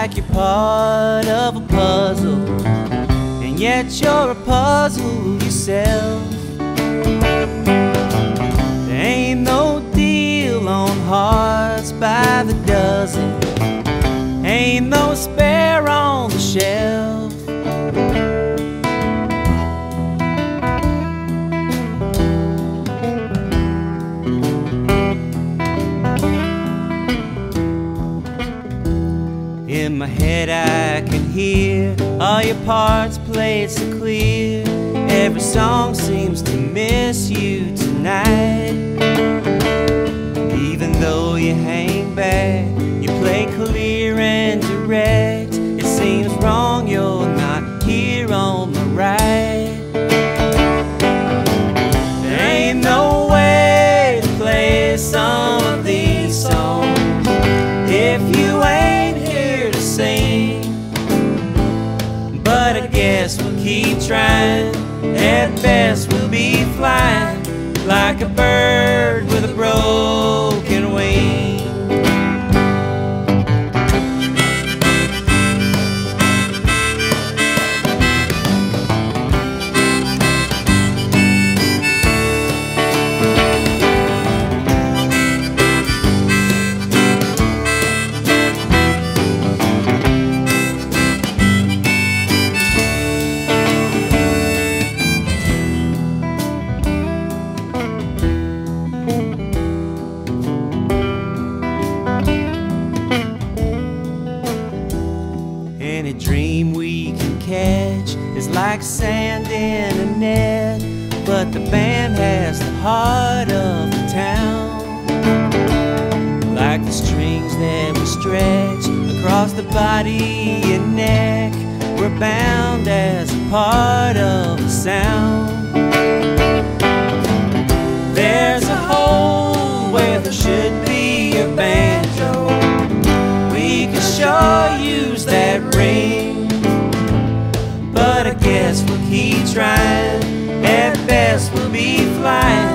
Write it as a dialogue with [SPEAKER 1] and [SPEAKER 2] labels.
[SPEAKER 1] like you're part of a puzzle, and yet you're a puzzle yourself. There ain't no deal on hearts by the dozen, ain't no spare on the shelf. My head I can hear all your parts played so clear. Every song seems to miss you tonight. Even though you hang back, guess we'll keep trying. At best, we'll be flying like a bird with a broken dream we can catch is like sand in a net. But the band has the heart of the town. Like the strings that we stretch across the body and neck, we're bound as part of the sound. That ring. But I guess we'll keep trying. At best, we'll be flying